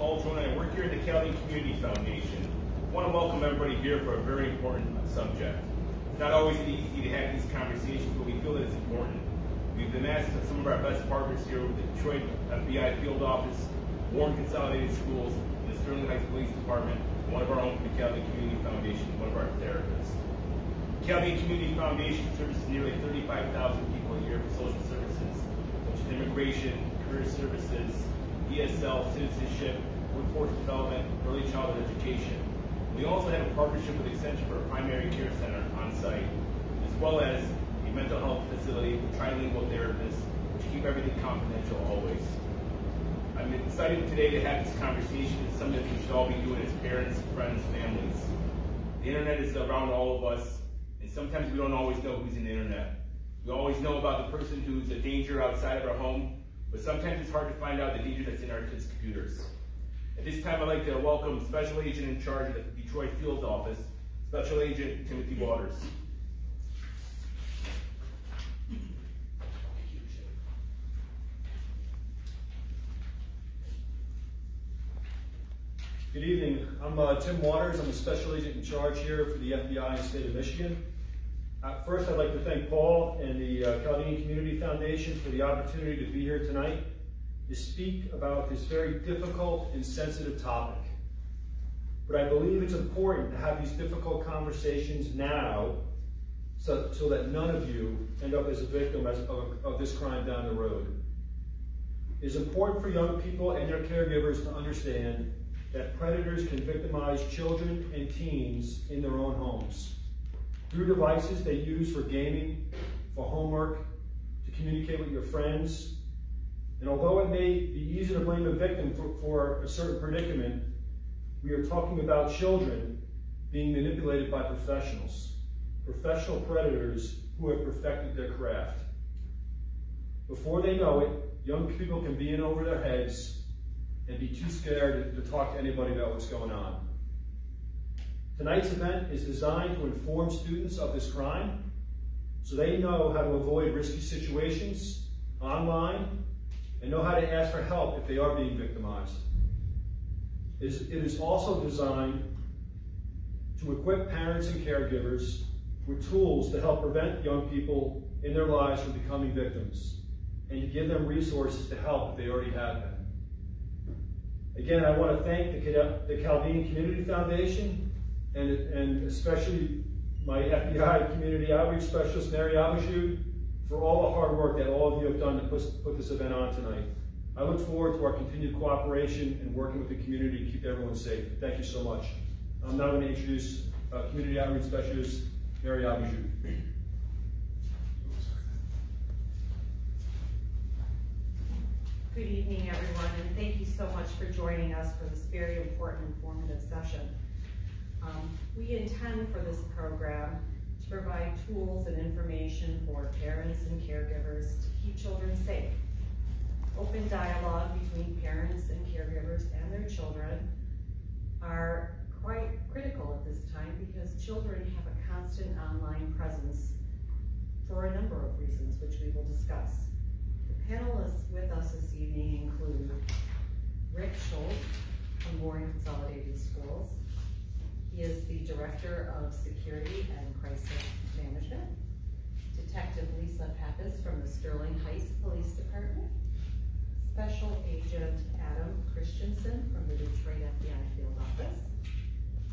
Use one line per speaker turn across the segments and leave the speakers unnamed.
I work here at the Chaldean Community Foundation. I want to welcome everybody here for a very important subject. It's not always easy to have these conversations, but we feel that it's important. We've been asked some of our best partners here with the Detroit FBI Field Office, Warren Consolidated Schools, and the Sterling Heights Police Department, one of our own the Chaldean Community Foundation, one of our therapists. Chaldean Community Foundation services nearly 35,000 people a year for social services, such as immigration, career services, ESL, citizenship, workforce development, early childhood education. We also have a partnership with Ascension for a primary care center on site, as well as a mental health facility with trilingual therapists, which keep everything confidential always. I'm excited today to have this conversation. It's something that we should all be doing as parents, friends, families. The internet is around all of us, and sometimes we don't always know who's in the internet. We always know about the person who's a danger outside of our home, but sometimes it's hard to find out the danger that's in our kids' computers. At this time, I'd like to welcome Special Agent in charge of the Detroit Field Office, Special Agent Timothy Waters.
Good evening. I'm uh, Tim Waters. I'm a special agent in charge here for the FBI in the state of Michigan. Uh, first, I'd like to thank Paul and the uh, Community Foundation for the opportunity to be here tonight to speak about this very difficult and sensitive topic. But I believe it's important to have these difficult conversations now so, so that none of you end up as a victim as, of, of this crime down the road. It is important for young people and their caregivers to understand that predators can victimize children and teens in their own homes through devices they use for gaming, for homework, to communicate with your friends. And although it may be easy to blame a victim for, for a certain predicament, we are talking about children being manipulated by professionals, professional predators who have perfected their craft. Before they know it, young people can be in over their heads and be too scared to talk to anybody about what's going on. Tonight's event is designed to inform students of this crime so they know how to avoid risky situations online and know how to ask for help if they are being victimized. It is also designed to equip parents and caregivers with tools to help prevent young people in their lives from becoming victims and to give them resources to help if they already have been. Again, I want to thank the, the Chaldean Community Foundation and, and especially my FBI community outreach specialist, Mary Abajou, for all the hard work that all of you have done to put, put this event on tonight. I look forward to our continued cooperation and working with the community to keep everyone safe. Thank you so much. I'm now going to introduce uh, Community Outreach Specialist, Mary Abajou.
Good evening, everyone, and thank you so much for joining us for this very important informative session. Um, we intend for this program provide tools and information for parents and caregivers to keep children safe. Open dialogue between parents and caregivers and their children are quite critical at this time because children have a constant online presence for a number of reasons, which we will discuss. The panelists with us this evening include Rick Schultz from Warren Consolidated Schools, he is the Director of Security and Crisis Management. Detective Lisa Pappas from the Sterling Heights Police Department. Special Agent Adam Christensen from the Detroit FBI Field Office.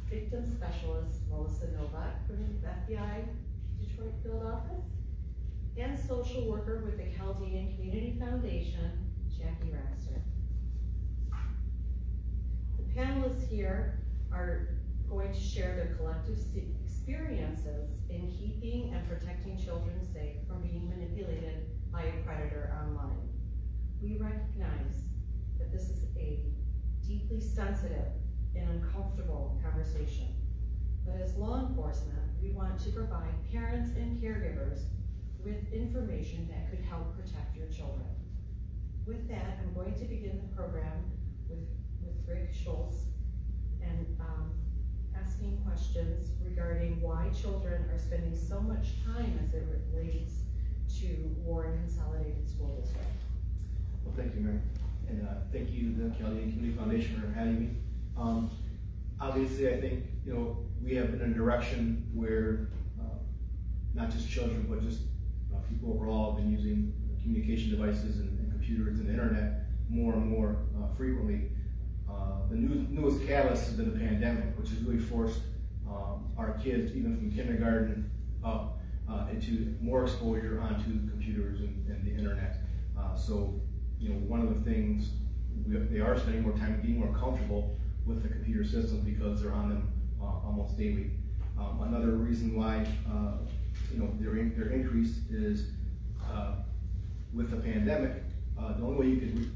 Victim Specialist Melissa Novak from the FBI Detroit Field Office. And Social Worker with the Chaldean Community Foundation, Jackie Raxter. The panelists here are going to share their collective experiences in keeping and protecting children safe from being manipulated by a predator online. We recognize that this is a deeply sensitive and uncomfortable conversation. But as law enforcement, we want to provide parents and caregivers with information that could help protect your children. With that, I'm going to begin the program with, with Rick Schultz and um, asking questions regarding why children are spending so much time as it relates to Warren Consolidated School District.
Well, thank you, Mary. And uh, thank you, to the Chaldean Community Foundation, for having me. Um, obviously, I think, you know, we have been in a direction where uh, not just children, but just uh, people overall have been using communication devices and, and computers and the internet more and more uh, frequently. Uh, the new, newest catalyst has been the pandemic, which has really forced um, our kids, even from kindergarten up, uh, into more exposure onto computers and, and the internet. Uh, so, you know, one of the things we, they are spending more time getting more comfortable with the computer systems because they're on them uh, almost daily. Um, another reason why, uh, you know, their, in, their increase is uh, with the pandemic, the only way you could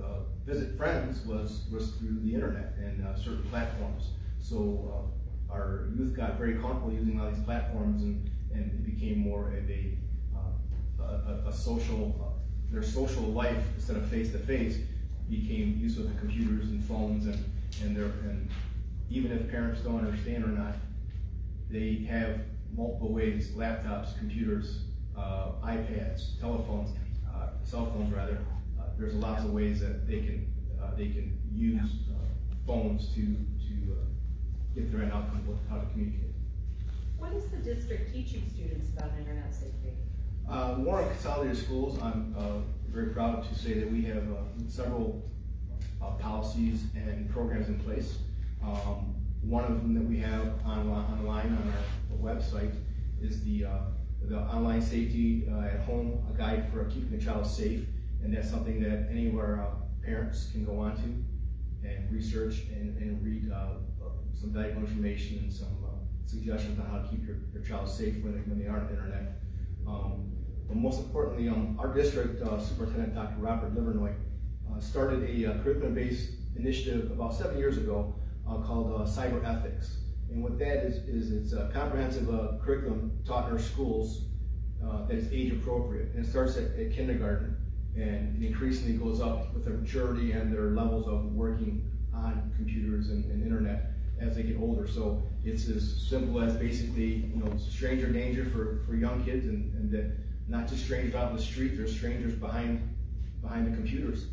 uh, visit friends was, was through the internet and uh, certain platforms. So our youth got very comfortable using all these platforms and, and it became more of a, a, a, social, their social life instead of face-to-face -face, became use of the computers and phones and, and, their, and even if parents don't understand or not, they have multiple ways, laptops, computers, uh, iPads, telephones, uh, cell phones rather. Uh, there's lots of ways that they can uh, they can use uh, phones to to uh, get the right outcome with how to communicate.
What is the district teaching students about internet safety?
Warren Consolidated Schools, I'm very proud to say that we have several policies and programs in place. Um, one of them that we have on, online on our website is the, uh, the online safety uh, at home, a guide for keeping the child safe. And that's something that any of our uh, parents can go onto and research and, and read uh, uh, some valuable information and some uh, suggestions on how to keep your, your child safe when they, when they are on the internet. Um, but most importantly, um, our district superintendent, Dr. Robert Livernois, started a curriculum-based initiative about seven years ago uh, called uh, Cyber Ethics. And what that is, is it's a comprehensive uh, curriculum taught in our schools that is age appropriate. And it starts at, at kindergarten and it increasingly goes up with their maturity and their levels of working on computers and, and, internet as they get older. So it's as simple as basically, you know, stranger danger for, for young kids and, and that not just strangers out in the street, there's strangers behind behind the computers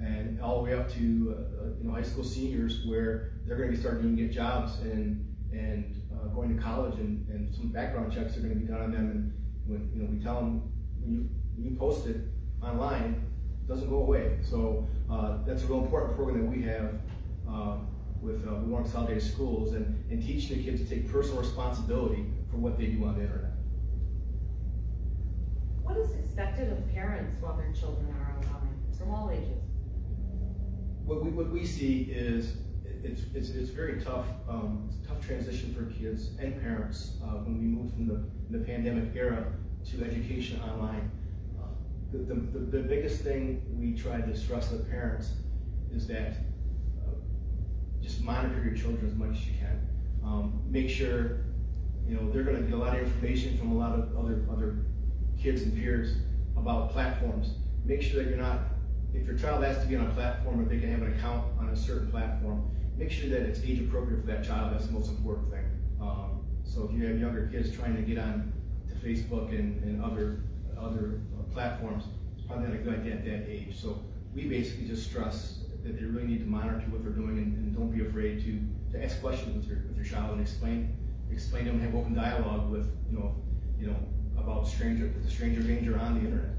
and all the way up to uh, uh, you know high school seniors where they're going to be starting to get jobs and and uh, going to college and, and some background checks are going to be done on them and when you know we tell them when you when you post it online doesn't go away so uh, that's a real important program that we have um, with uh, Warren Consolidated Schools and, and teaching the kids to take personal responsibility for what they do on the internet.
What is expected of parents while their children are online from all ages?
what we, what we see is it's, it's, it's very tough, um, it's a tough transition for kids and parents uh, when we move from the, the pandemic era to education online. The, the, the, biggest thing we try to stress to parents is that uh, just monitor your children as much as you can. Um, make sure, you know, they're going to get a lot of information from a lot of other, other kids and peers about platforms. Make sure that you're not if your child has to be on a platform, if they can have an account on a certain platform, make sure that it's age appropriate for that child. That's the most important thing. Um, so if you have younger kids trying to get on to Facebook and, and other other platforms, it's probably not a good idea at that age. So we basically just stress that they really need to monitor what they're doing and, and don't be afraid to, to ask questions with your with your child and explain explain to them, have open dialogue with you know you know about stranger the stranger danger on the internet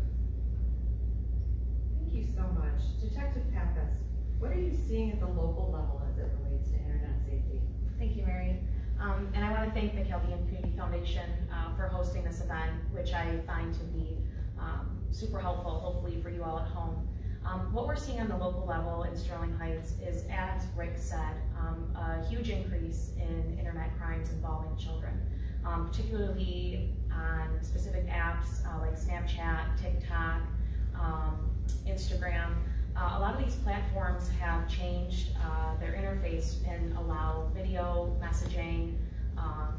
Thank
you so much. Detective Pappas, what are you seeing at the local level as it relates to internet safety?
Thank you, Mary. Um, and I want to thank the Chaldean Community Foundation uh, for hosting this event, which I find to be um, super helpful, hopefully for you all at home. Um, what we're seeing on the local level in Sterling Heights is, as Rick said, um, a huge increase in internet crimes involving children, um, particularly on specific apps uh, like Snapchat, TikTok, um, Instagram. Uh, a lot of these platforms have changed uh, their interface and allow video messaging, um,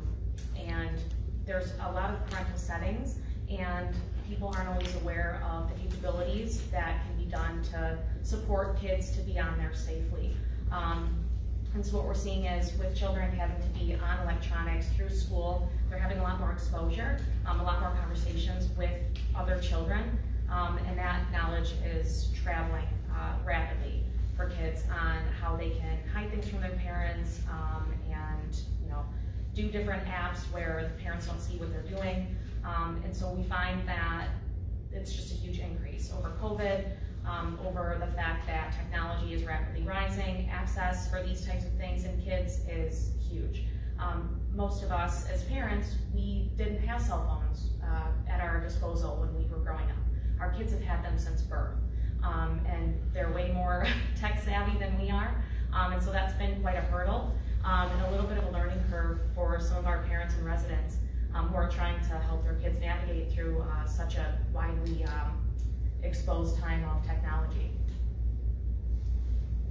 and there's a lot of parental settings, and people aren't always aware of the capabilities that can be done to support kids to be on there safely. Um, and so what we're seeing is with children having to be on electronics through school, they're having a lot more exposure, um, a lot more conversations with other children, um, and that knowledge is traveling uh, rapidly for kids on how they can hide things from their parents, um, and, you know, do different apps where the parents don't see what they're doing. Um, and so we find that it's just a huge increase over COVID, um, over the fact that technology is rapidly rising, access for these types of things in kids is huge. Um, most of us as parents, we didn't have cell phones uh, at our disposal when we were growing up. Our kids have had them since birth. Um, and they're way more tech savvy than we are. Um, and so that's been quite a hurdle um, and a little bit of a learning curve for some of our parents and residents um, who are trying to help their kids navigate through uh, such a widely um, exposed time of technology.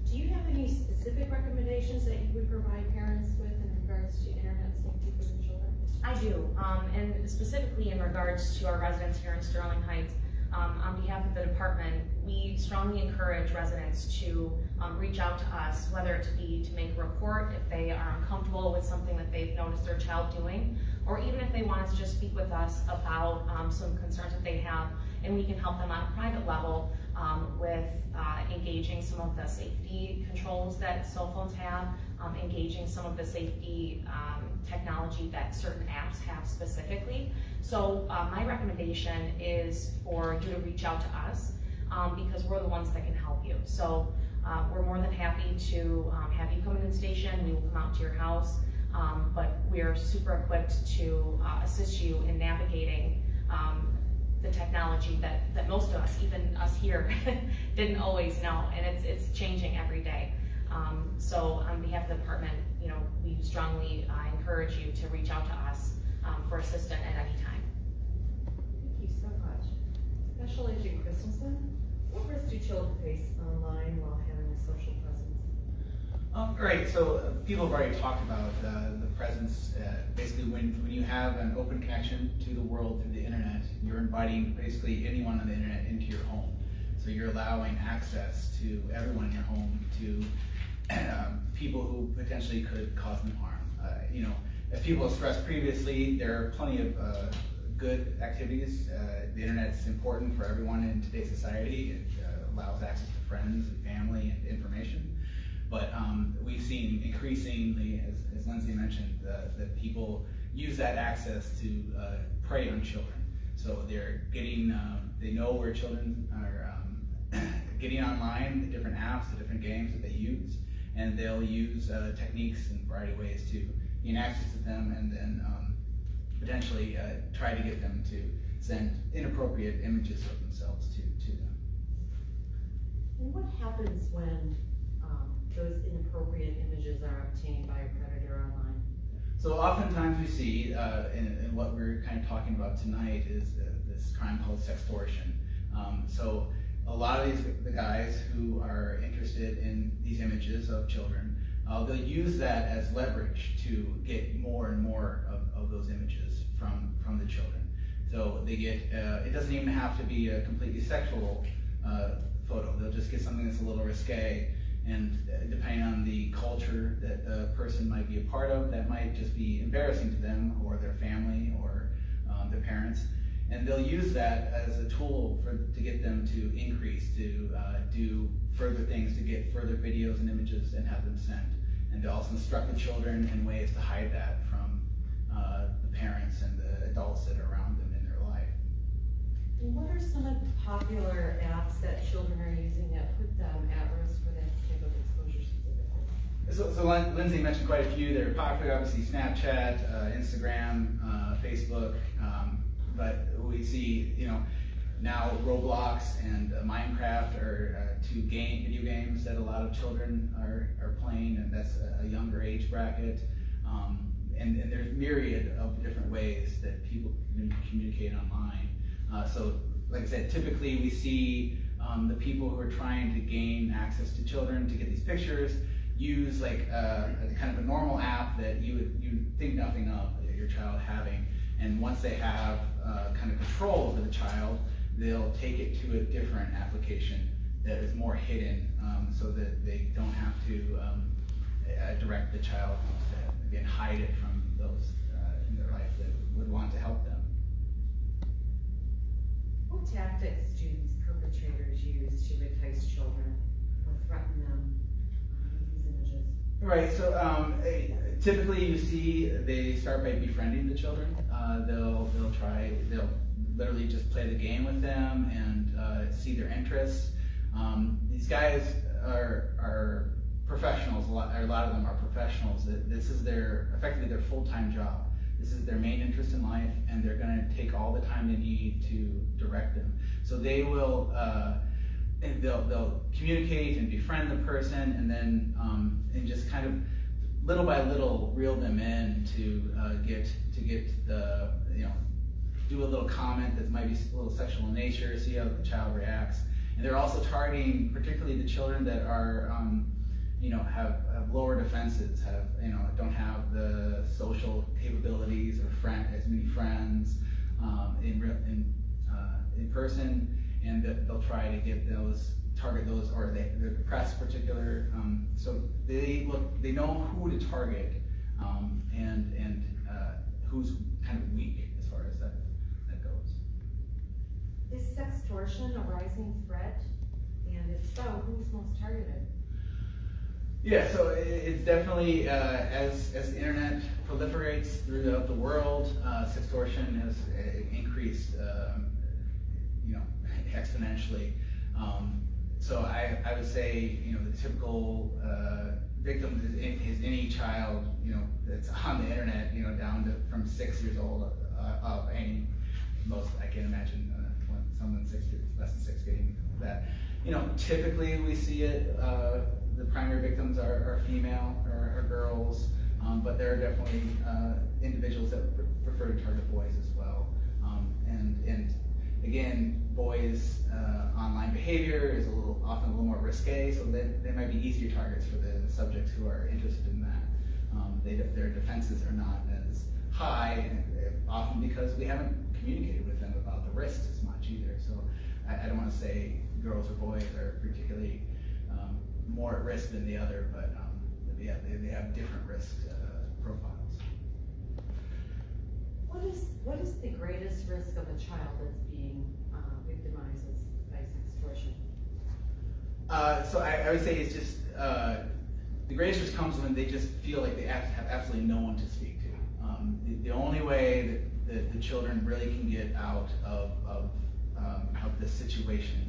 Do you have any specific recommendations that you would provide parents with in regards to internet safety for their children?
I do, um, and specifically in regards to our residents here in Sterling Heights, um, on behalf of the department, we strongly encourage residents to um, reach out to us, whether it be to make a report if they are uncomfortable with something that they've noticed their child doing, or even if they want to just speak with us about um, some concerns that they have, and we can help them on a private level um, with uh, engaging some of the safety controls that cell phones have, um, engaging some of the safety um, technology that certain apps have specifically. So uh, my recommendation is for you to reach out to us um, because we're the ones that can help you. So uh, we're more than happy to um, have you come in the station. We will come out to your house, um, but we're super equipped to uh, assist you in navigating um, the technology that, that most of us, even us here, didn't always know, and it's, it's changing every day. Um, so on behalf of the department, you know, we strongly uh, encourage you to reach out to us um, for assistance at any time.
Thank you so much. Special Agent Christensen, what risks do children face online while having a social
Um, right, so uh, people have already talked about uh, the presence. Uh, basically, when, when you have an open connection to the world through the internet, you're inviting basically anyone on the internet into your home. So you're allowing access to everyone in your home to um, people who potentially could cause them harm. Uh, you know, as people expressed previously, there are plenty of uh, good activities. Uh, the internet's important for everyone in today's society. It allows access to friends and family and information. But um, we've seen increasingly, as, as Lindsay mentioned, that people use that access to uh, prey on children. So they're getting, um, they know where children are um, getting online, the different apps, the different games that they use, and they'll use uh, techniques in a variety of ways to gain access to them and then um, potentially uh, try to get them to send inappropriate images of themselves to, to them.
And what happens when those inappropriate images are obtained by a predator online?
So oftentimes we see, uh, and, and, what we're kind of talking about tonight is uh, this crime called sextortion. Um, so a lot of these the guys who are interested in these images of children, uh, they'll use that as leverage to get more and more of, of those images from from the children. So they get, uh, it doesn't even have to be a completely sexual uh, photo. They'll just get something that's a little risque and depending on the culture that a person might be a part of, that might just be embarrassing to them or their family or um, their parents. And they'll use that as a tool for, to get them to increase, to uh, do further things, to get further videos and images and have them sent. And to also instruct the children in ways to hide that from uh, the parents and the adults that are around them
what are some of the popular apps that children are using that put them at risk for that type of exposure specifically?
So, so Lindsay mentioned quite a few. They're popular, obviously Snapchat, uh, Instagram, uh, Facebook, um, but we see, you know, now Roblox and uh, Minecraft are uh, two game video games that a lot of children are, are playing, and that's a, a younger age bracket. Um, and, and, there's myriad of different ways that people can communicate online. Uh, so, like I said, typically we see um, the people who are trying to gain access to children to get these pictures use like a, uh, a kind of a normal app that you would you think nothing of your child having, and once they have uh, kind of control over the child, they'll take it to a different application that is more hidden, um, so that they don't have to um, uh, direct the child to again hide it from those uh, in their life that would want to help them.
Tactics do these perpetrators use to entice children or threaten them?
Right. So um, eh, typically, you see they start by befriending the children. Uh, they'll they'll try they'll literally just play the game with them and uh, see their interests. Um, these guys are are professionals. A lot, a lot of them are professionals. This is their effectively their full time job. This is their main interest in life, and they're going to take all the time they need to direct them. So they will. Uh, they'll they'll communicate and befriend the person, and then um, and just kind of little by little reel them in to uh, get to get the you know do a little comment that might be a little sexual in nature, see how the child reacts, and they're also targeting particularly the children that are um, you know have, have lower defenses, have you know don't have the social capabilities or friend as many friends um, in real in uh, in person. And they'll try to get those target those or they the press particular um, so they look they know who to target um, and and uh, who's kind of weak as far as that that goes.
Is sextortion a rising threat? And if so who's most targeted
yeah, so it's definitely uh, as as the internet proliferates throughout the world, uh, sextortion has uh, increased um, you know, exponentially. Um, so I, I would say, you know, the typical uh, victim is, is, any child, you know, that's on the internet, you know, down to from six years old uh, up. Any most I can imagine uh, someone six years, less than six getting that. You know, typically we see it. The primary victims are, are female or, girls, um, but there are definitely uh, individuals that prefer to target boys as well. Um, and and again, boys' uh, online behavior is a little often a little more risque, so they, they might be easier targets for the subjects who are interested in that. Um, they, their defenses are not as high, often because we haven't communicated with them about the risks as much either. So I, I don't want to say girls or boys are particularly more at risk than the other, but um, yeah, they, they have different risk uh, profiles.
What is what is the greatest risk of a child that's being uh, victimized by sextortion?
Uh, so I, I, would say it's just uh, the greatest risk comes when they just feel like they have, have absolutely no one to speak to. Um, the, the, only way that, that, the children really can get out of of, um, of this situation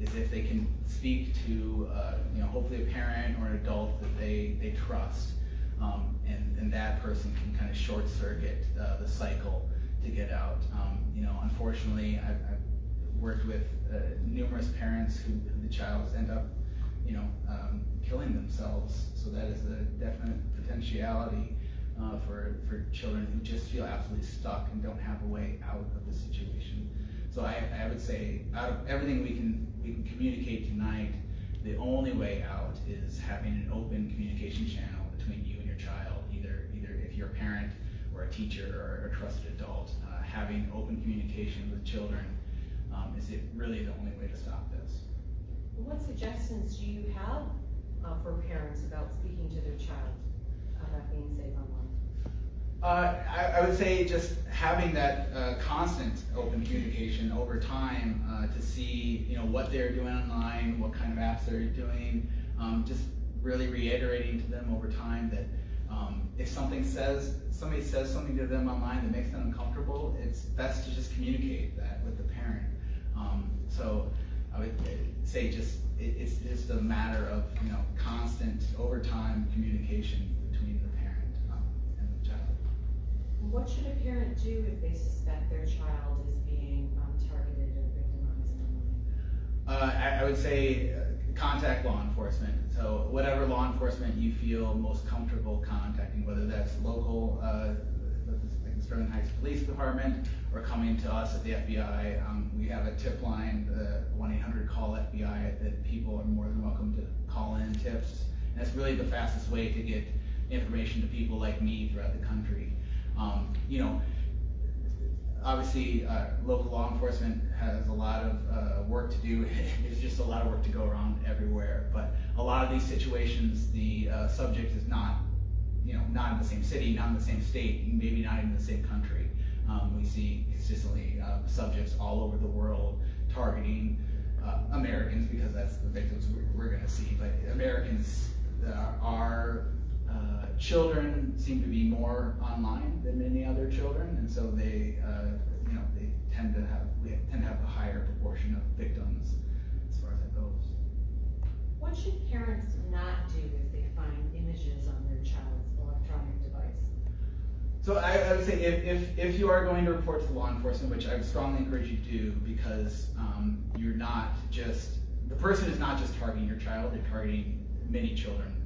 is if they can speak to uh, you know hopefully a parent or an adult that they they trust um, and, and that person can kind of short circuit uh, the cycle to get out. Um, you know, unfortunately, I've, I've worked with uh, numerous parents who, who, the child end up, you know, um, killing themselves. So that is a definite potentiality uh, for, for children who just feel absolutely stuck and don't have a way out of the situation. So I, I would say, out of everything we can we can communicate tonight, the only way out is having an open communication channel between you and your child, either either if you're a parent or a teacher or a trusted adult, uh, having open communication with children um, is it really the only way to stop this.
What suggestions do you have uh, for parents about speaking to their child about being safe online?
Uh, I, I, would say just having that uh, constant open communication over time uh, to see, you know, what they're doing online, what kind of apps they're doing, um, just really reiterating to them over time that um, if something says somebody says something to them online that makes them uncomfortable, it's best to just communicate that with the parent. Um, so I would say just it, it's just a matter of you know constant over time communication between the parent um, and the child.
What should a parent do if they suspect their child is being um, targeted or victimized online?
Uh, I, I, would say contact law enforcement. So whatever law enforcement you feel most comfortable contacting, whether that's local, uh, like the Sterling Heights Police Department, or coming to us at the FBI. Um, we have a tip line, the 1-800-CALL-FBI, that people are more than welcome to call in tips. And that's really the fastest way to get information to people like me throughout the country. Um, you know, obviously, uh, local law enforcement has a lot of uh, work to do. There's just a lot of work to go around everywhere. But a lot of these situations, the uh, subject is not, you know, not in the same city, not in the same state, maybe not even the same country. Um, we see consistently uh, subjects all over the world targeting uh, Americans because that's the victims we're, we're going to see. But Americans uh, are children seem to be more online than many other children, and so they, uh, you know, they tend to have we tend to have a higher proportion of victims as far as that goes.
What should parents not do if they find images on their child's electronic device?
So I, I would say if, if, if you are going to report to law enforcement, which I would strongly encourage you to do, because um, you're not just the person is not just targeting your child; they're targeting many children.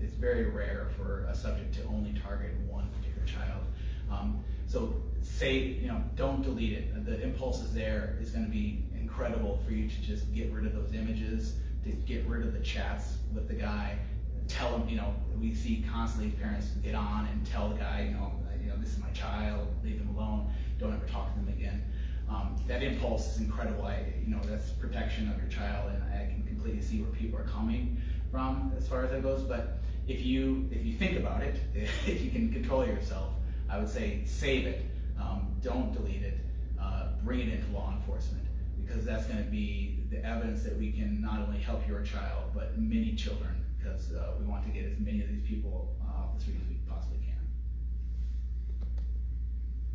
It's, it's very rare for a subject to only target one particular child. Um, so say, you know, don't delete it. The impulse is there is going to be incredible for you to just get rid of those images, to get rid of the chats with the guy, tell him, you know, we see constantly parents get on and tell the guy, you know, you know, this is my child, leave him alone, don't ever talk to them again. Um, that impulse is incredible. I, you know, that's protection of your child, and I can completely see where people are coming from as far as that goes. But if you if you think about it, if you can control yourself, I would say save it. Um, don't delete it. Uh, bring it into law enforcement because that's going to be the evidence that we can not only help your child but many children because uh, we want to get as many of these people uh, off the street as we possibly can.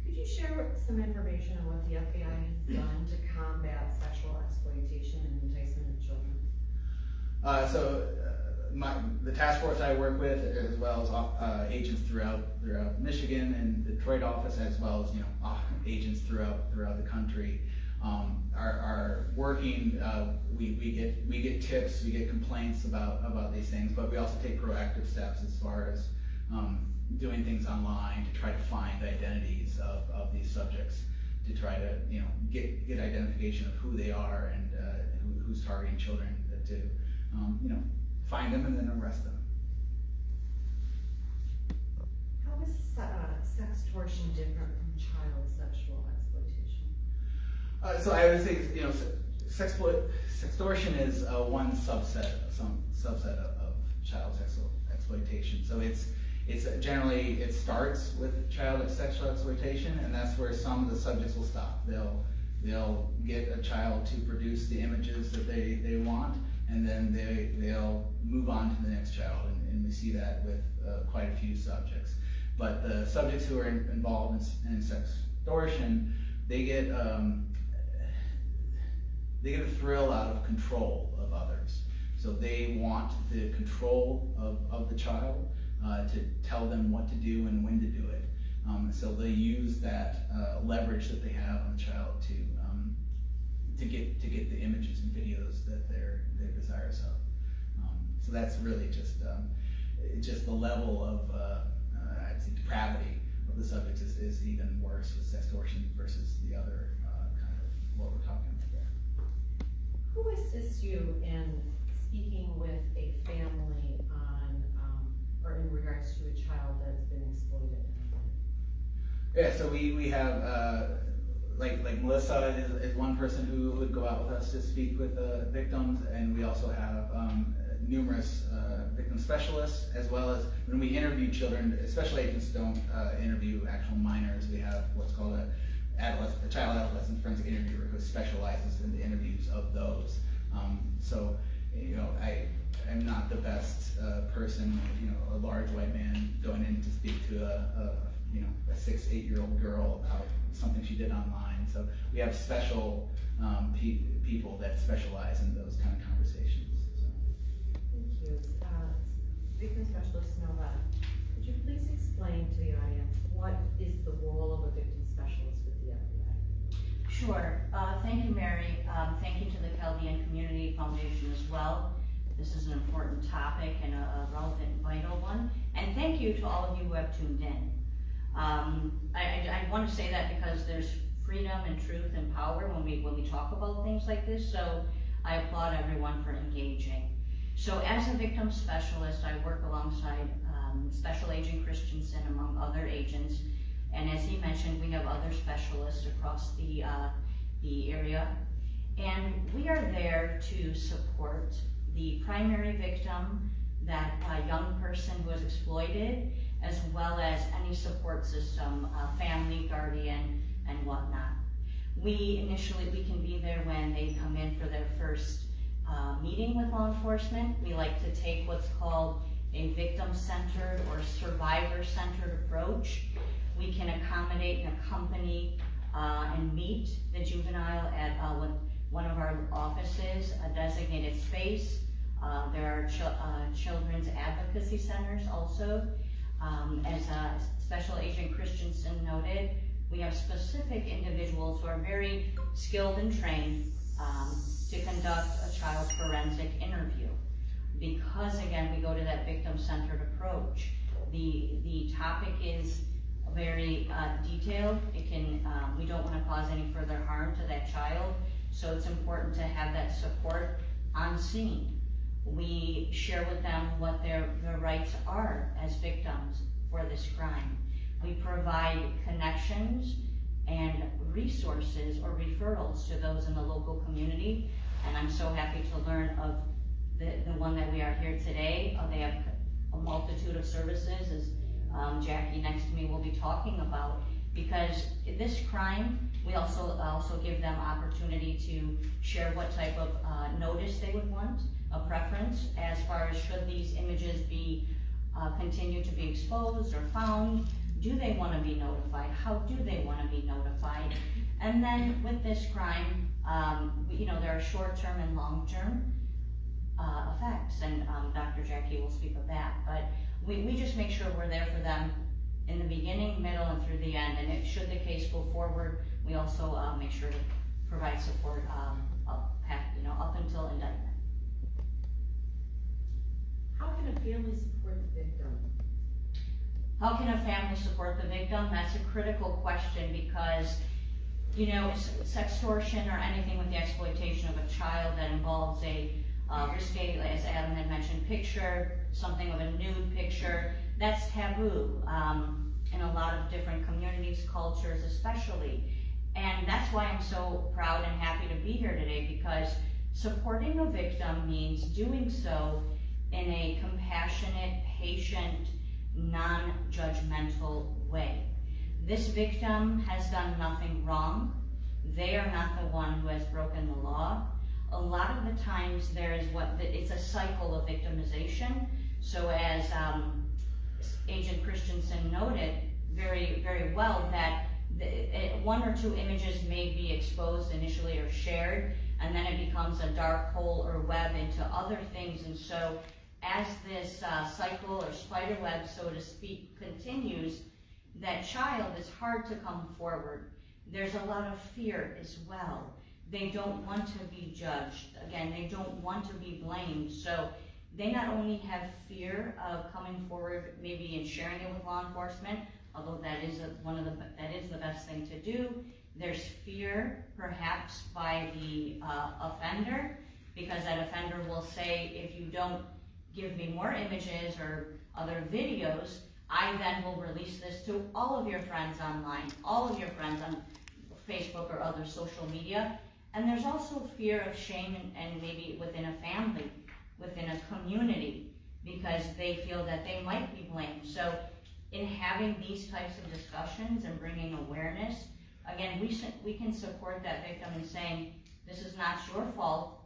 Could you share some information on what the FBI has done to combat sexual exploitation and enticement of children?
Uh, so, uh, my, the task force I work with, as well as uh, agents throughout throughout Michigan and the Detroit office, as well as you know uh, agents throughout throughout the country, um, are, are, working. Uh, we, we get we get tips, we get complaints about about these things, but we also take proactive steps as far as um, doing things online to try to find identities of, of these subjects, to try to you know get get identification of who they are and uh, who, who's targeting children to um, you know, find them and then arrest them.
How is uh, sextortion different from child sexual exploitation?
Uh, so I would say, you know, sexploit, sextortion is uh, one subset, some subset of, of child sexual exploitation. So it's it's generally it starts with child sexual exploitation, and that's where some of the subjects will stop. They'll they'll get a child to produce the images that they they want, and then they, they'll move on to the next child. And, and we see that with uh, quite a few subjects. But the subjects who are in, involved in, in sextortion, they get, um, they get a thrill out of control of others. So they want the control of, of the child uh, to tell them what to do and when to do it. Um, so they use that uh, leverage that they have on the child to um, to get to get the images and videos that they're they're desirous of. Um, so that's really just um, just the level of uh, uh, I'd say depravity of the subject is, is even worse with sextortion versus the other uh, kind of what we're talking about there.
Who assists you in speaking with a family on um, or in regards to a child that's been exploited?
Yeah, so we we have uh, like like Melissa is, is, one person who would go out with us to speak with the victims, and we also have um, numerous uh, victim specialists, as well as when we interview children, special agents don't uh, interview actual minors. We have what's called a, adolescent, a child adolescent forensic interviewer who specializes in the interviews of those. Um, so, you know, I am not the best uh, person, you know, a large white man going in to speak to a, a you know, a six, eight year old girl about something she did online. So we have special um, pe people that specialize in those kind of conversations. So.
Thank you. Uh, victim specialist Novak, could you please explain to the audience what is the role of a victim specialist with the FBI?
Sure. Uh, thank you, Mary. Um, thank you to the Chaldean Community Foundation as well. This is an important topic and a, a relevant, vital one. And thank you to all of you who have tuned in. Um, I, I, I want to say that because there's freedom and truth and power when we when we talk about things like this. So I applaud everyone for engaging. So as a victim specialist, I work alongside um, Special Agent Christensen, among other agents. And as he mentioned, we have other specialists across the, uh, the area. And we are there to support the primary victim, that uh, young person who was exploited, as well as any support system, uh, family, guardian, and whatnot. We initially, we can be there when they come in for their first uh, meeting with law enforcement. We like to take what's called a victim victim-centered or survivor-centered approach. We can accommodate and accompany uh, and meet the juvenile at uh, one, one of our offices, a designated space. Uh, there are ch uh, children's advocacy centers also. Um, as uh, Special Agent Christensen noted, we have specific individuals who are very skilled and trained um, to conduct a child forensic interview. Because again, we go to that victim-centered approach. The, the topic is very uh, detailed. It can, um, we don't want to cause any further harm to that child, so it's important to have that support on scene. We share with them what their, their rights are as victims for this crime. We provide connections and resources or referrals to those in the local community. And I'm so happy to learn of the, the one that we are here today. Uh, they have a multitude of services, as um, Jackie next to me will be talking about. Because this crime, we also also give them opportunity to share what type of uh, notice they would want, a preference, as far as should these images be uh, continue to be exposed or found, do they want to be notified? How do they want to be notified? And then with this crime, um, you know, there are short-term and long-term uh, effects, and um, Dr. Jackie will speak of that. But we, we just make sure we're there for them in the beginning, middle, and through the end. And if, should the case go forward, we also uh, make sure to provide support um, up, you know, up until indictment.
How can a family support the victim?
How can a family support the victim? That's a critical question because, you know, sextortion or anything with the exploitation of a child that involves a uh, risque, as Adam had mentioned, picture, something of a nude picture, that's taboo um, in a lot of different communities, cultures especially. And that's why I'm so proud and happy to be here today because supporting a victim means doing so in a compassionate, patient, non-judgmental way. This victim has done nothing wrong. They are not the one who has broken the law. A lot of the times there is what, it's a cycle of victimization. So as um, Agent Christensen noted very, very well, that the, it, one or two images may be exposed initially or shared, and then it becomes a dark hole or web into other things. And so as this uh, cycle or spider web, so to speak, continues, that child is hard to come forward. There's a lot of fear as well. They don't want to be judged. Again, they don't want to be blamed. So they not only have fear of coming forward, maybe and sharing it with law enforcement, although that is a, one of the that is the best thing to do. There's fear, perhaps, by the uh, offender, because that offender will say, if you don't give me more images or other videos, I then will release this to all of your friends online, all of your friends on Facebook or other social media. And there's also fear of shame and, and maybe within a family, within a community, because they feel that they might be blamed. So in having these types of discussions and bringing awareness, again, we, we can support that victim in saying, this is not your fault,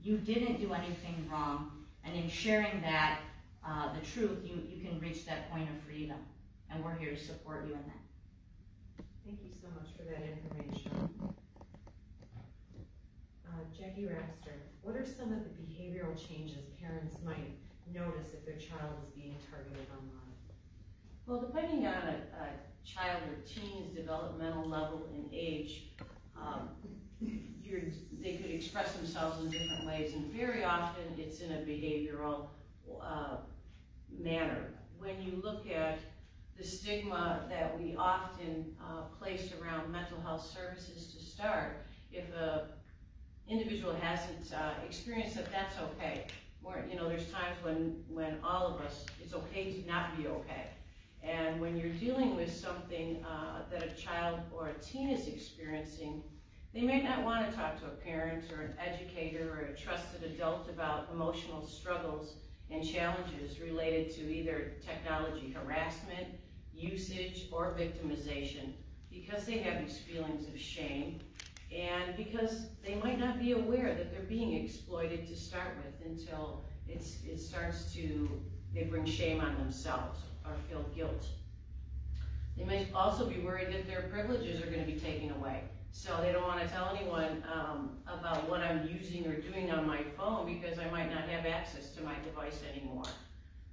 you didn't do anything wrong, and in sharing that, uh, the truth, you, you can reach that point of freedom. And we're here to support you in that.
Thank you so much for that information. Uh, Jackie Rapster, what are some of the behavioral changes parents might notice if their child is being targeted online?
Well, depending on a, a child or teen's developmental level and age, um, they could express themselves in different ways, and very often it's in a behavioral uh, manner. When you look at the stigma that we often uh, place around mental health services to start, if a individual hasn't uh, experienced that, that's okay. More, you know, there's times when, when all of us, it's okay to not be okay. And when you're dealing with something uh, that a child or a teen is experiencing, they may not want to talk to a parent or an educator or a trusted adult about emotional struggles and challenges related to either technology harassment, usage, or victimization because they have these feelings of shame and because they might not be aware that they're being exploited to start with until it's, it starts to they bring shame on themselves or feel guilt. They may also be worried that their privileges are going to be taken away. So they don't want to tell anyone um, about what I'm using or doing on my phone because I might not have access to my device anymore.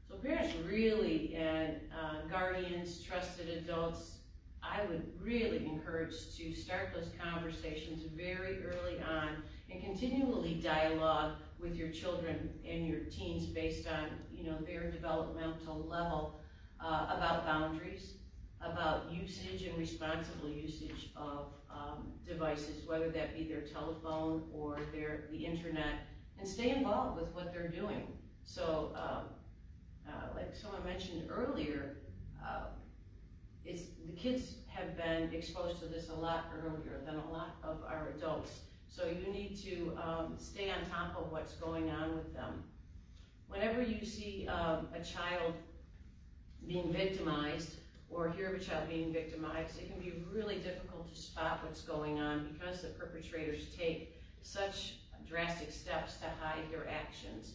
So parents really and uh, guardians, trusted adults, I would really encourage to start those conversations very early on and continually dialogue with your children and your teens based on you know their developmental level uh, about boundaries, about usage and responsible usage of um, devices, whether that be their telephone or their the internet, and stay involved with what they're doing. So, um, uh, like someone mentioned earlier, uh, it's the kids have been exposed to this a lot earlier than a lot of our adults. So you need to um, stay on top of what's going on with them. Whenever you see um, a child being victimized or hear of a child being victimized, it can be really difficult to spot what's going on because the perpetrators take such drastic steps to hide their actions.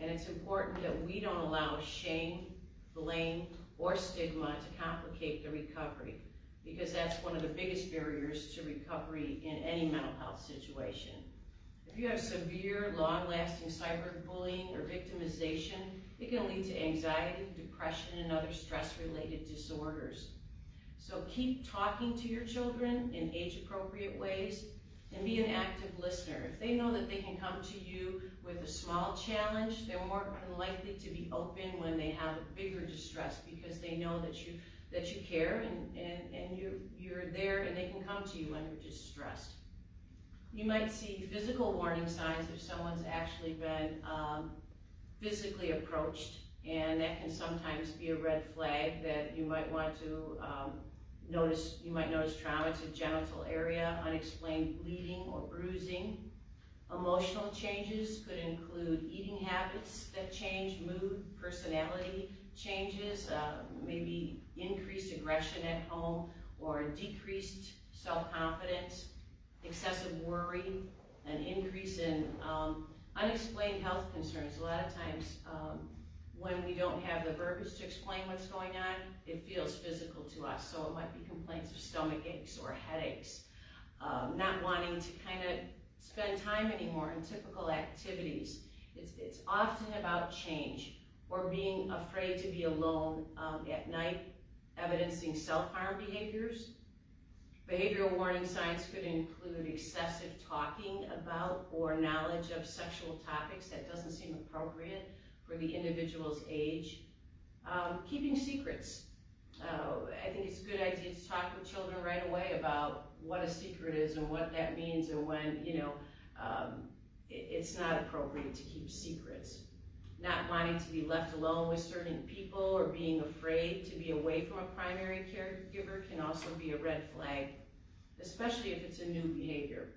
And it's important that we don't allow shame, blame, or stigma to complicate the recovery because that's one of the biggest barriers to recovery in any mental health situation. If you have severe, long-lasting cyberbullying or victimization, it can lead to anxiety, depression, and other stress-related disorders. So keep talking to your children in age-appropriate ways and be an active listener. If they know that they can come to you with a small challenge, they're more likely to be open when they have a bigger distress because they know that you that you care and, and, and you, you're there and they can come to you when you're distressed. You might see physical warning signs if someone's actually been um, physically approached and that can sometimes be a red flag that you might want to um, notice, you might notice trauma to genital area, unexplained bleeding or bruising. Emotional changes could include eating habits that change, mood, personality changes, uh, maybe increased aggression at home or decreased self-confidence, excessive worry, an increase in um, unexplained health concerns. A lot of times um, when we don't have the verbiage to explain what's going on, it feels physical to us. So it might be complaints of stomach aches or headaches, um, not wanting to kind of spend time anymore in typical activities. It's, it's often about change or being afraid to be alone um, at night, evidencing self-harm behaviors. Behavioral warning signs could include excessive talking about or knowledge of sexual topics that doesn't seem appropriate for the individual's age. Um, keeping secrets. Uh, I think it's a good idea to talk with children right away about what a secret is and what that means and when, you know, um, it, it's not appropriate to keep secrets not wanting to be left alone with certain people or being afraid to be away from a primary caregiver can also be a red flag, especially if it's a new behavior.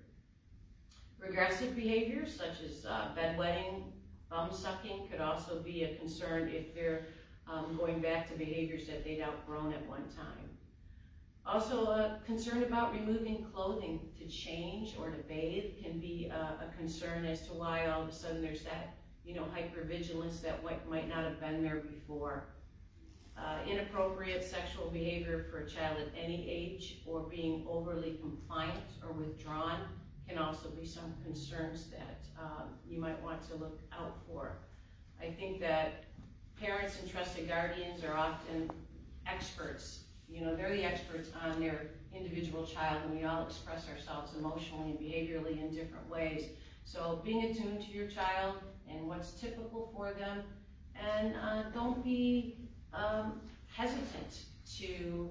Regressive behaviors such as uh, bedwetting, thumb sucking could also be a concern if they're um, going back to behaviors that they'd outgrown at one time. Also, a concern about removing clothing to change or to bathe can be a, a concern as to why all of a sudden there's that you know, hypervigilance that might not have been there before. Uh, inappropriate sexual behavior for a child at any age or being overly compliant or withdrawn can also be some concerns that um, you might want to look out for. I think that parents and trusted guardians are often experts. You know, they're the experts on their individual child and we all express ourselves emotionally and behaviorally in different ways. So being attuned to your child, and what's typical for them. And uh, don't be um, hesitant to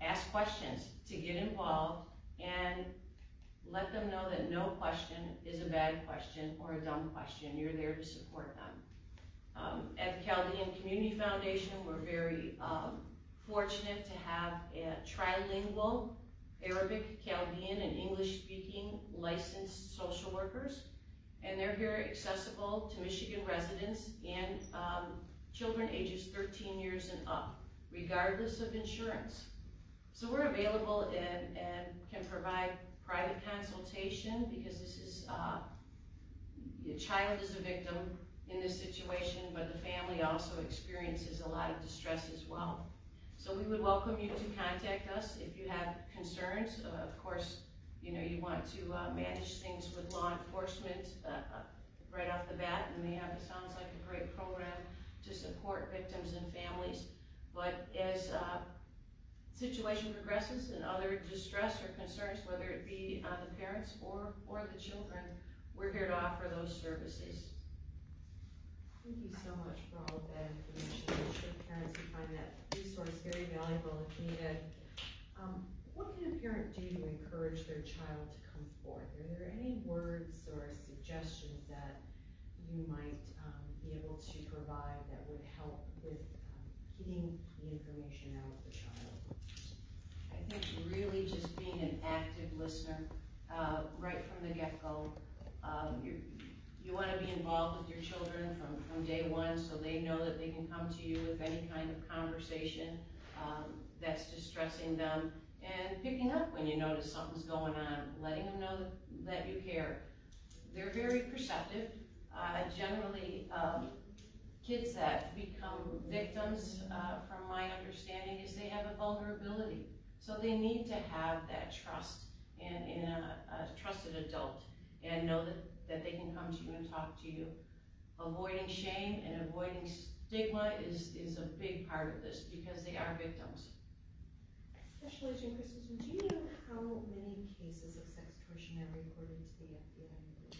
ask questions, to get involved, and let them know that no question is a bad question or a dumb question. You're there to support them. Um, at the Chaldean Community Foundation, we're very um, fortunate to have a trilingual Arabic, Chaldean, and English-speaking licensed social workers and they're here accessible to Michigan residents and um, children ages 13 years and up, regardless of insurance. So we're available and, and can provide private consultation because this is, uh, a child is a victim in this situation, but the family also experiences a lot of distress as well. So we would welcome you to contact us if you have concerns. Uh, of course, you know, you want to uh, manage things with law enforcement uh, uh right off the bat, and they have, it sounds like a great program to support victims and families. But as uh, situation progresses and other distress or concerns, whether it be on the parents or, or the children, we're here to offer those services.
Thank you so much for all of that information. I'm sure parents will find that resource very valuable if needed. Um, what can a parent do to encourage their child to come forth? Are there any words or suggestions that you might um, be able to provide that would help with um, getting the information out to the child?
I think really just being an active listener uh, right from the get-go. Um, you want to be involved with your children from, from day one so they know that they can come to you with any kind of conversation um, that's distressing them and picking up when you notice something's going on, letting them know that, that you care. They're very perceptive. Uh, generally, um, kids that become victims, uh, from my understanding, is they have a vulnerability. So they need to have that trust in, in a, a trusted adult and know that that they can come to you and talk to you. Avoiding shame and avoiding stigma is, is a big part of this because they are victims.
Special Agent Christensen, do you know how many cases of sextortion are reported to the FBI?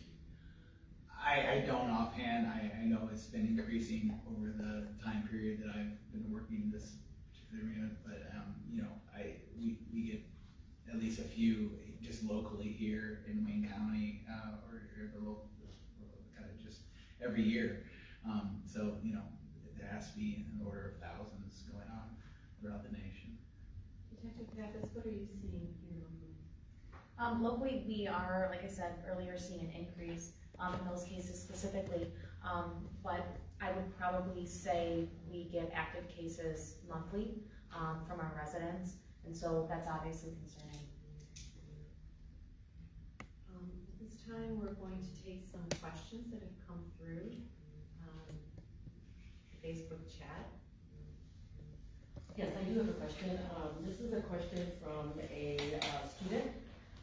I, I don't offhand. I, I know it's been increasing over the time period that I've been working in this particular area, but um, you know, I we, we get at least a few just locally here in Wayne County uh, or, the local, kind of just every year. Um, so, you know, there has to be an order of thousands going on throughout the nation.
Detective Pappas, what are you seeing here locally?
Um, locally, we are, like I said earlier, seeing an increase um, in those cases specifically. Um, but I would probably say we get active cases monthly um, from our residents, and so that's obviously concerning.
Time, we're going to take some questions that have come through um, the Facebook chat.
Yes, I do have a question. Um, this is a question from a uh, student.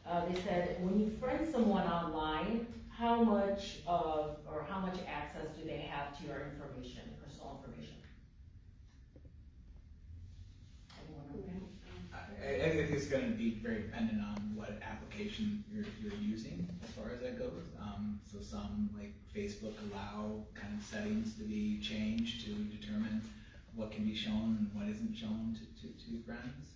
Uh, they said, when you friend someone online, how much of, or how much access do they have to your information, personal information?
I, I think it's going to be very dependent on what application you're, you're using as far as that goes. Um, so some like Facebook allow kind of settings to be changed to determine what can be shown and what isn't shown to, to, to friends.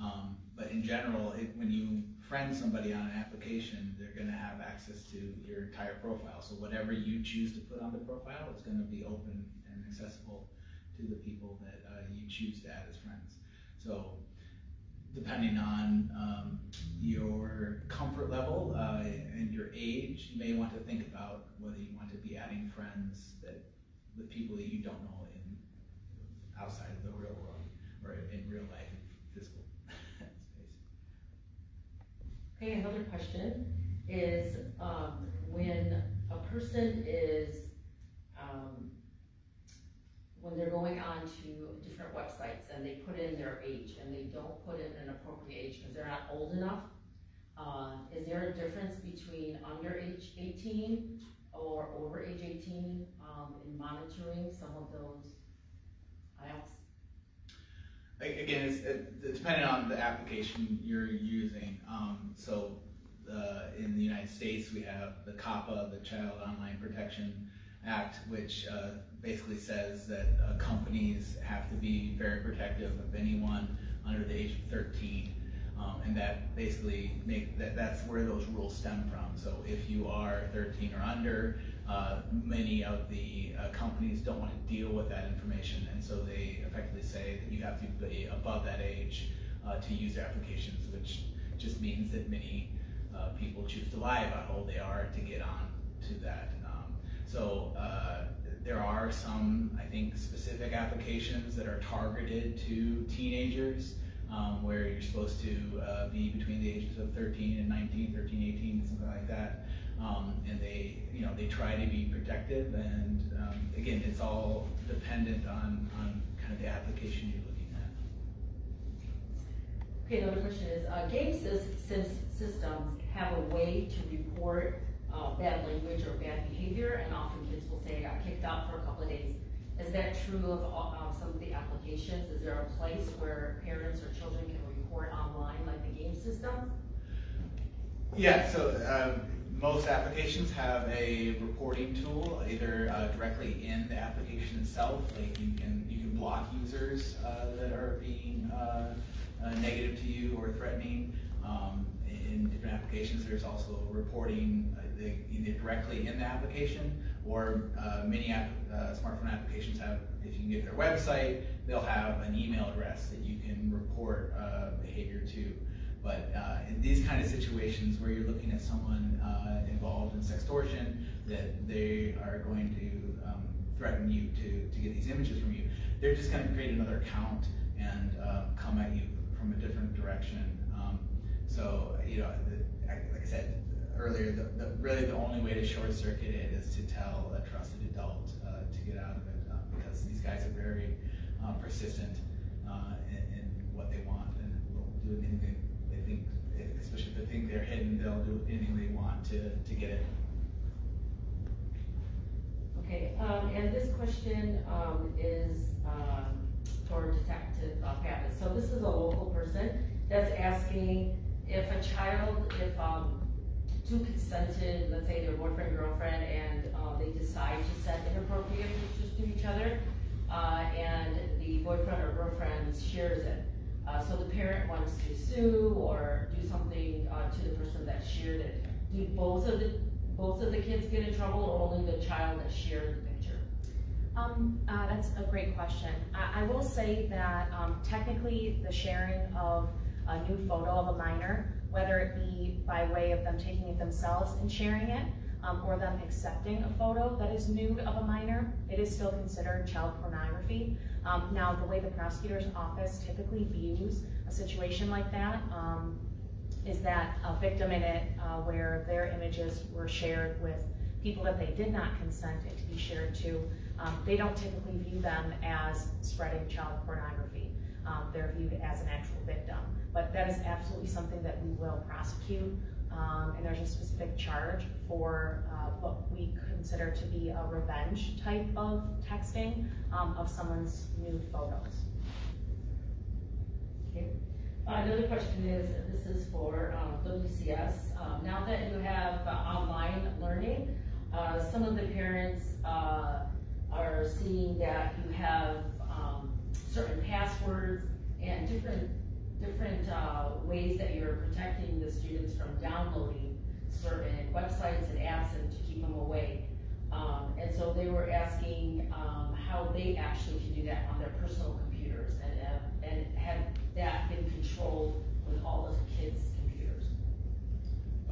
Um, but in general, it, when you friend somebody on an application, they're going to have access to your entire profile. So whatever you choose to put on the profile is going to be open and accessible to the people that uh, you choose to add as friends. So depending on um, your comfort level uh, and your age, you may want to think about whether you want to be adding friends that with people that you don't know in outside of the real world or in real life, physical space.
Okay, another question is um, when a person is um, when they're going on to different websites and they put in their age and they don't put in an appropriate age because they're not old enough, uh, is there a difference between under age 18 or over age 18 um, in monitoring some of those IELTS?
Again, it's, it, depending on the application you're using. Um, so uh, in the United States, we have the COPPA, the Child Online Protection Act, which uh, basically says that uh, companies have to be very protective of anyone under the age of 13. Um, and that basically make that that's where those rules stem from. So if you are 13 or under, uh, many of the uh, companies don't want to deal with that information, and so they effectively say that you have to be above that age uh, to use their applications, which just means that many uh, people choose to lie about how old they are to get on to that. So uh, there are some, I think, specific applications that are targeted to teenagers um, where you're supposed to uh, be between the ages of 13 and 19, 13, 18, something like that. um, and they, you know, they try to be protective. And um, again, it's all dependent on, on kind of the application you're looking at.
Okay, another question is, uh, game sys- systems have a way to report uh, bad language or bad behavior, and often kids will say, I got kicked out for a couple of days. Is that true of uh, some of the applications? Is there a place where parents or children can report online, like the game system?
Yeah, so um, most applications have a reporting tool, either uh, directly in the application itself, like you can you can block users uh, that are being uh, uh negative to you or threatening. Um, in different applications, there's also reporting uh, either directly in the application or uh, many app, smartphone applications have, if you can get their website, they'll have an email address that you can report behavior to. But uh, in these kind of situations where you're looking at someone uh, involved in sextortion, that they are going to um, threaten you to, to get these images from you, they're just going to create another account and uh, come at you from a different direction. Um, so, you know, the, like I said earlier, the, the, really the only way to short circuit it is to tell a trusted adult uh, to get out of it uh, because these guys are very uh, persistent in, in what they want and will do anything they think, especially if they think they're hidden, they'll do anything they want to, to get it.
Okay, um, and this question um, is um, for Detective uh, Pappas. So this is a local person that's asking if a child, if um, two consented, let's say they're boyfriend, girlfriend, and uh, they decide to send inappropriate pictures to each other, uh, and the boyfriend or girlfriend shares it. Uh, so the parent wants to sue or do something uh, to the person that shared it. Do both of the both of the kids get in trouble, or only the child that shared the picture?
Um, uh, that's a great question. I, I will say that um, technically the sharing of a new photo of a minor, whether it be by way of them taking it themselves and sharing it, um, or them accepting a photo that is nude of a minor, it is still considered child pornography. Um, now, the way the prosecutor's office typically views a situation like that um, is that a victim in it uh, where their images were shared with people that they did not consent it to be shared to, um, they don't typically view them as spreading child pornography. Um, they're viewed as an actual victim. But that is absolutely something that we will prosecute um, and there's a specific charge for uh, what we consider to be a revenge type of texting um, of someone's nude photos.
Okay. Uh, another question is, this is for um, WCS. Um, now that you have uh, online learning, uh, some of the parents uh, are seeing that you have um, certain passwords and different different uh, ways that you're protecting the students from downloading certain websites and apps and to keep them away. Um, and so they were asking um, how they actually can do that on their personal computers and, uh, and had that been controlled with all of the kids' computers.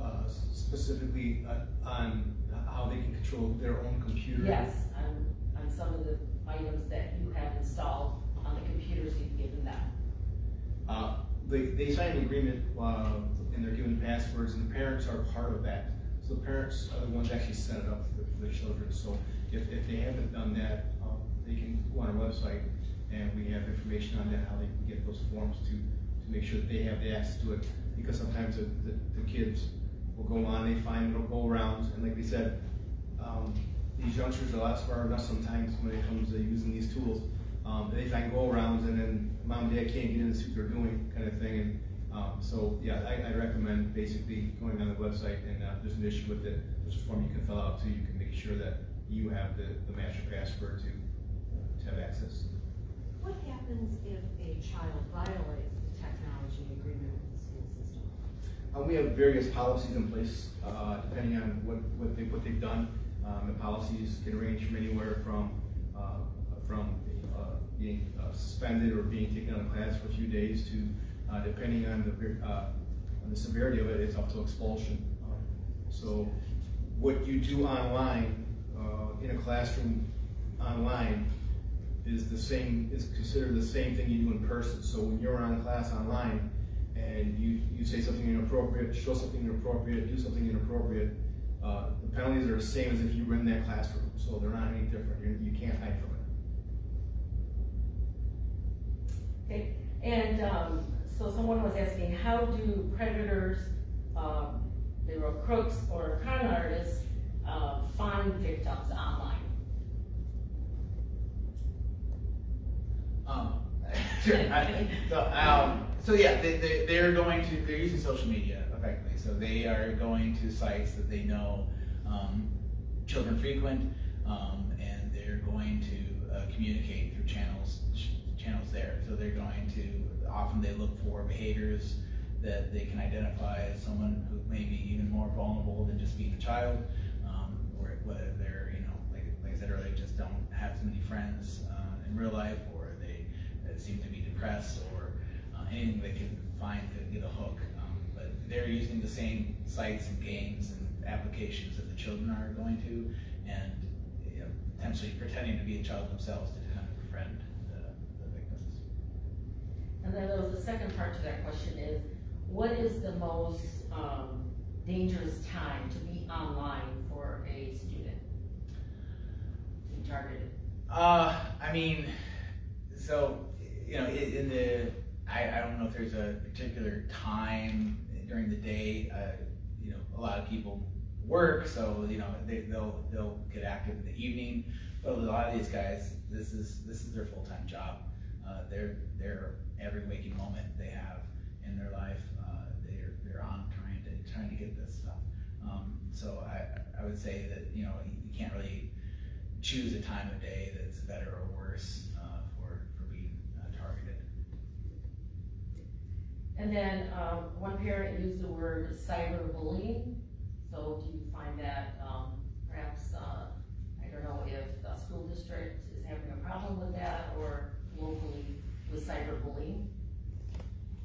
Uh, specifically uh, on how they can control their own computer?
Yes, on, on some of the items that you have installed on the computers you've given them.
Uh, they, they sign an agreement uh, and they're given passwords, and the parents are part of that. So the parents are the ones actually set it up for, for the children. So if, if they haven't done that, um, they can go on our website and we have information on that, how they can get those forms to, to make sure that they have the access to it. Because sometimes the, the, the kids will go on, they find little go arounds, and like we said, um, these youngsters are a lot smarter than us sometimes when it comes to using these tools. Um, they find go arounds and then mom and dad can't get in to see what they're doing kind of thing. And um, so yeah, I, I, recommend basically going on the website and uh, there's an issue with it. There's a form you can fill out so you can make sure that you have the, the master password to, uh, to have access.
What happens if a child violates the technology agreement with the school system?
Uh, we have various policies in place uh, depending on what, what, they, what they've done. Um, the policies can range from anywhere from uh, from being uh, suspended or being taken out of class for a few days to, uh, depending on the, uh, on the severity of it, it's up to expulsion. So what you do online, uh, in a classroom online, is the same, is considered the same thing you do in person. So when you're on class online and you, you say something inappropriate, show something inappropriate, do something inappropriate, uh, the penalties are the same as if you were in that classroom, so they're not any different, you, you can't hide from it.
Okay, and, um, so someone was asking, how do predators, um, they were crooks or con artists, uh, find victims online?
Um, sure. I, so, um, so yeah, they, they, they're going to, they're using social media effectively. So they are going to sites that they know um, children frequent, um, and they're going to uh, communicate through channels channels there. So they're going to, often they look for behaviors that they can identify as someone who may be even more vulnerable than just being a child, um, or whether they're, you know, like, like I said earlier, just don't have so many friends uh, in real life, or they uh, seem to be depressed, or uh, anything they can find to get a hook. Um, but they're using the same sites and games and applications that the children are going to, and you know, potentially pretending to be a child themselves to kind of befriend the, the victims.
And then there was a second part to that question is, what is the most, um, dangerous time to be online for a student? Being targeted?
Uh, I mean, so, you know, in the, I, I don't know if there's a particular time during the day, uh, you know, a lot of people work, so, you know, they, they'll, they'll get active in the evening, but a lot of these guys, this is, this is their full-time job. Uh, they're, they're, every waking moment they have in their life, uh, they're, they're on trying to, trying to get this stuff. Um, so I, I would say that, you know, you can't really choose a time of day that's better or worse uh, for, for being uh, targeted.
And then, um, one parent used the word cyberbullying, so do you find that, um, perhaps, uh, I don't know if the school district is having a problem with that, or locally with cyberbullying?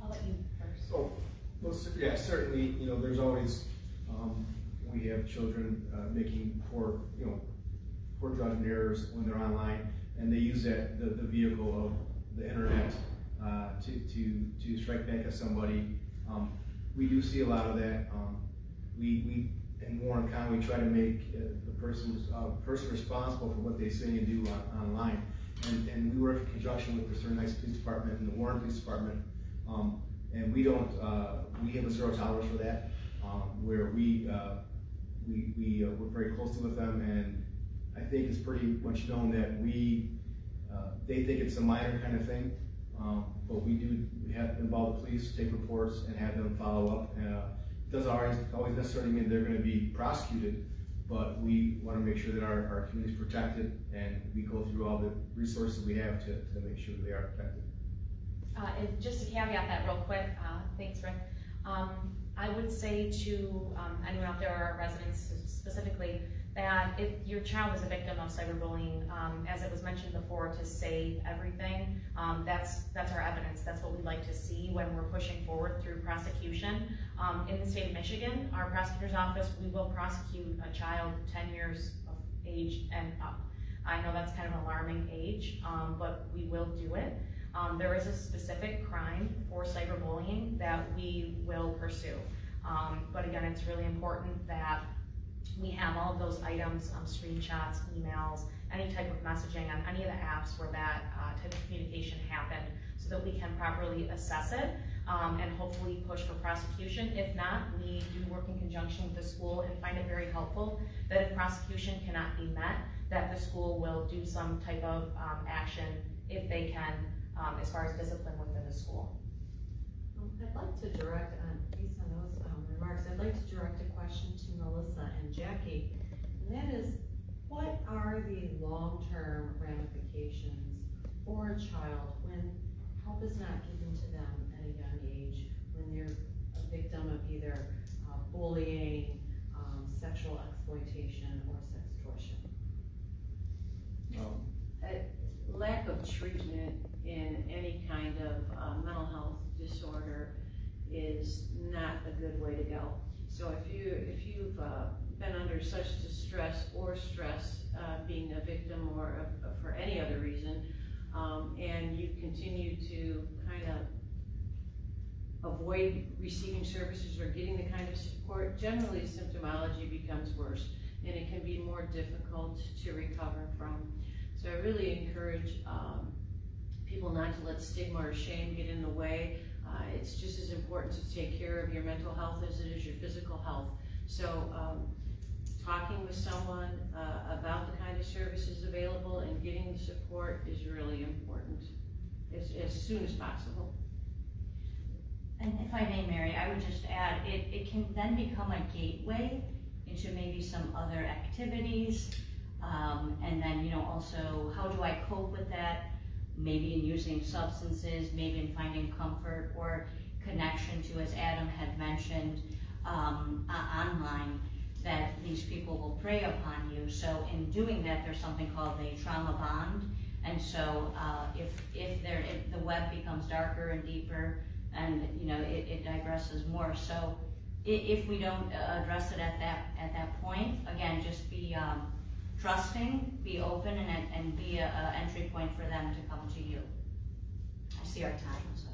I'll let you first.
Oh, well, yeah, certainly, you know, there's always, um, we have children, uh, making poor, you know, poor judgment errors when they're online, and they use that, the, the vehicle of the internet, uh, to, to, to strike back at somebody. Um, we do see a lot of that, um, we, we, in Warren County, we try to make uh, the person, uh, person responsible for what they say and do on, online. And, and we work in conjunction with the Sterling Heights Police Department and the Warren Police Department, um, and we don't, uh, we have a zero tolerance for that, um, where we, uh, we, we uh, work very closely with them, and I think it's pretty much known that we, uh, they think it's a minor kind of thing, um, but we do, we have to involve the police, take reports, and have them follow up. Uh, it doesn't always, always necessarily mean they're gonna be prosecuted, but we wanna make sure that our, our community is protected, and we go through all the resources we have to, to make sure they are protected.
Uh, and just to caveat that real quick, uh, thanks, Rick. Um, I would say to, um, anyone out there, our residents specifically, that if your child is a victim of cyberbullying, um, as it was mentioned before, to save everything, um, that's, that's our evidence. That's what we'd like to see when we're pushing forward through prosecution. Um, in the state of Michigan, our prosecutor's office, we will prosecute a child ten years of age and up. I know that's kind of an alarming age, um, but we will do it. Um, there is a specific crime for cyberbullying that we will pursue. Um, but again, it's really important that we have all of those items, um, screenshots, emails, any type of messaging on any of the apps where that uh, type of communication happened so that we can properly assess it um, and hopefully push for prosecution. If not, we do work in conjunction with the school and find it very helpful that if prosecution cannot be met, that the school will do some type of um, action if they can um, as far as discipline within the school.
Um, I'd like to direct, on, based on those um, remarks, I'd like to direct a question to Melissa and Jackie. And that is, what are the long-term ramifications for a child when help is not given to them at a young age, when they're a victim of either uh, bullying, um, sexual exploitation, or sextortion?
Um,
lack of treatment in any kind of uh, mental health disorder is not a good way to go. So if you if you've uh, been under such distress or stress, uh, being a victim or a, for any other reason, um, and you continue to kind of avoid receiving services or getting the kind of support, generally symptomology becomes worse and it can be more difficult to recover from. So I really encourage um, people not to let stigma or shame get in the way. Uh, it's just as important to take care of your mental health as it is your physical health. So um, talking with someone uh, about the kind of services available and getting the support is really important as, as soon as possible.
And if I may, Mary, I would just add, it, it can then become a gateway into maybe some other activities. Um, and then, you know, also, how do I cope with that? Maybe in using substances, maybe in finding comfort or connection to, as Adam had mentioned, um, online, that these people will prey upon you. So in doing that, there's something called the trauma bond. And so uh, if, if, there, if the web becomes darker and deeper, and you know it, it digresses more. So if we don't address it at that at that point, again, just be um, trusting, be open, and, and be an entry point for them to come to you. I see our time. So.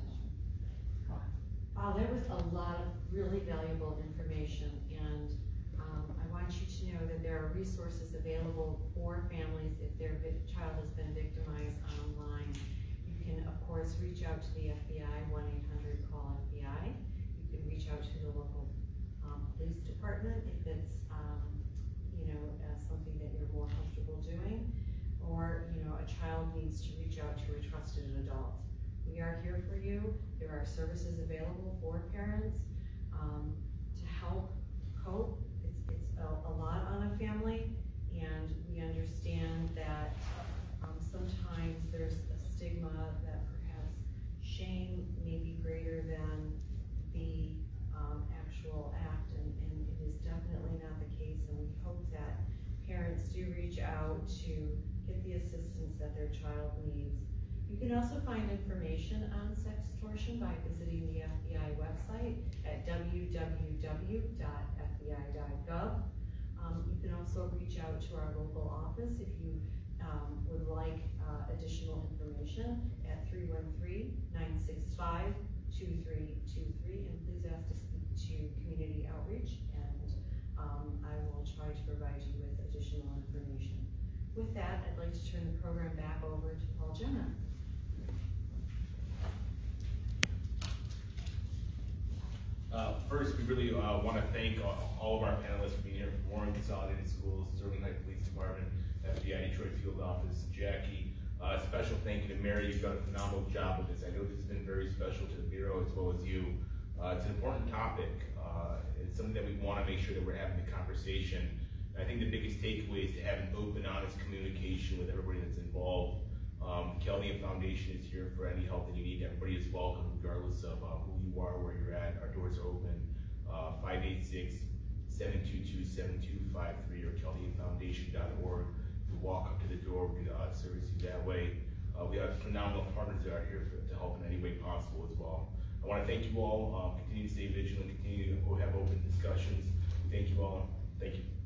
Uh, there was a lot of really valuable information, and um, I want you to know that there are resources available for families if their child has been victimized online. You can, of course, reach out to the FBI, 1-800-CALL-FBI. You can reach out to the local police department if it's, um, you know, uh, something that you're more comfortable doing, or, you know, a child needs to reach out to a trusted adult. We are here for you. There are services available for parents um, to help cope. It's, it's a, a lot on a family, and we understand that um, sometimes there's a stigma that perhaps shame may be greater than the um, actual act definitely not the case, and we hope that parents do reach out to get the assistance that their child needs. You can also find information on sex sextortion by visiting the FBI website at www.fbi.gov. Um, you can also reach out to our local office if you um, would like uh, additional information at 313-965-2323 and please ask to speak to community outreach um, I will try to provide you with additional information. With that, I'd like to turn the program back over to Paul Jenna.
Uh, first, we really uh, want to thank all, all, of our panelists for being here from Warren Consolidated Schools, Sterling Heights Police Department, FBI Detroit Field Office, Jackie. Uh, special thank you to Mary. You've done a phenomenal job with this. I know this has been very special to the Bureau as well as you. Uh, it's an important topic. Uh, it's something that we want to make sure that we're having the conversation. I think the biggest takeaway is to have an open, honest communication with everybody that's involved. Um, Chaldean Foundation is here for any help that you need. Everybody is welcome, regardless of uh, who you are, where you're at. Our doors are open. 586-722-7253 uh, or chaldeanfoundation.org. You walk up to the door, we can uh, service you that way. Uh, we have phenomenal partners that are here for, to help in any way possible as well. I want to thank you all. Uh, continue to stay vigilant. Continue to have open discussions. Thank you all. Thank you.